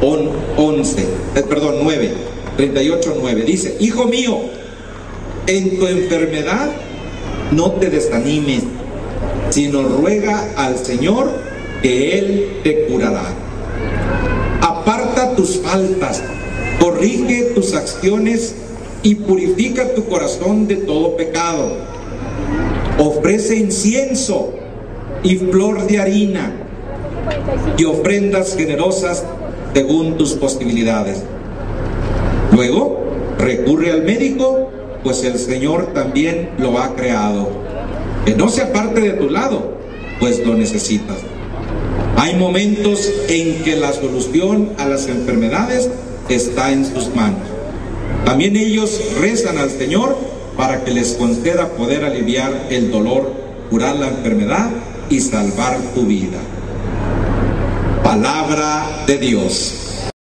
11, eh, perdón, 9, 38, 9. Dice, hijo mío, en tu enfermedad no te desanimes, sino ruega al Señor que Él te curará. Aparta tus faltas, corrige tus acciones y purifica tu corazón de todo pecado. Ofrece incienso y flor de harina y ofrendas generosas según tus posibilidades. Luego, recurre al médico, pues el Señor también lo ha creado. Que no se aparte de tu lado, pues lo necesitas. Hay momentos en que la solución a las enfermedades está en sus manos. También ellos rezan al Señor para que les conceda poder aliviar el dolor, curar la enfermedad y salvar tu vida. Palabra de Dios.